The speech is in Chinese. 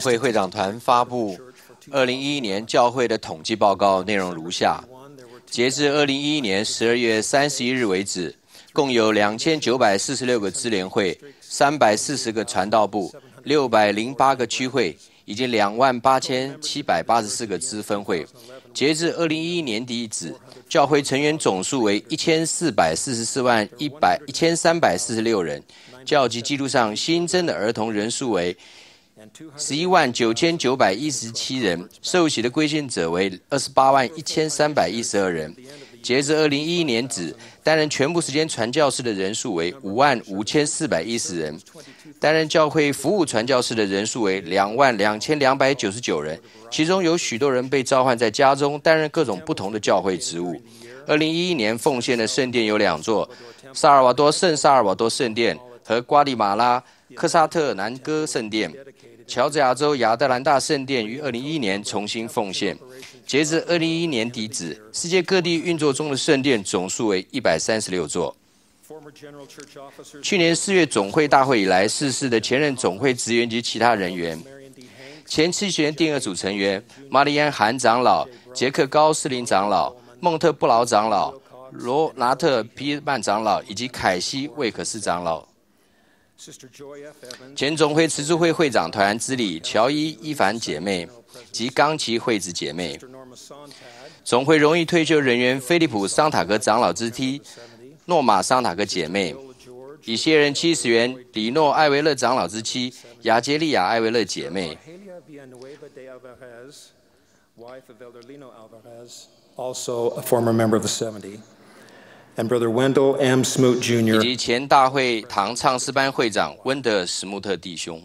会会长团发布二零一一年教会的统计报告，内容如下：截至二零一一年十二月三十一日为止，共有两千九百四十六个支联会、三百四十个传道部、六百零八个区会，以及两万八千七百八十四个支分会。截至二零一一年底止，教会成员总数为一千四百四十四万一百一千三百四十六人。教籍记录上新增的儿童人数为十一万九千九百一十七人，受洗的归信者为二十八万一千三百一十二人。截至二零一一年止，担任全部时间传教士的人数为五万五千四百一十人，担任教会服务传教士的人数为两万两千两百九十九人，其中有许多人被召唤在家中担任各种不同的教会职务。二零一一年奉献的圣殿有两座：萨尔瓦多圣萨尔瓦多圣殿。和瓜地马拉科萨特南哥圣殿、乔治亚州亚特兰大圣殿于二零一一年重新奉献。截至二零一一年底止，世界各地运作中的圣殿总数为一百三十六座。去年四月总会大会以来逝世的前任总会职员及其他人员：前七学第二组成员玛丽安·韩长老、杰克·高斯林长老、孟特·布劳长老、罗纳特·皮曼长老以及凯西·魏克斯长老。前总会慈助会会长团之理乔伊伊凡姐妹及冈崎惠子姐妹，总会荣誉退休人员菲利普桑塔格长老之妻诺玛桑塔格姐妹，以谢人七十元里诺艾维勒长老之妻雅杰利亚艾维勒姐妹。Also a former member of the 70. And Brother Wendell M. Smoot Jr. 以及前大会堂唱诗班会长温德史穆特弟兄。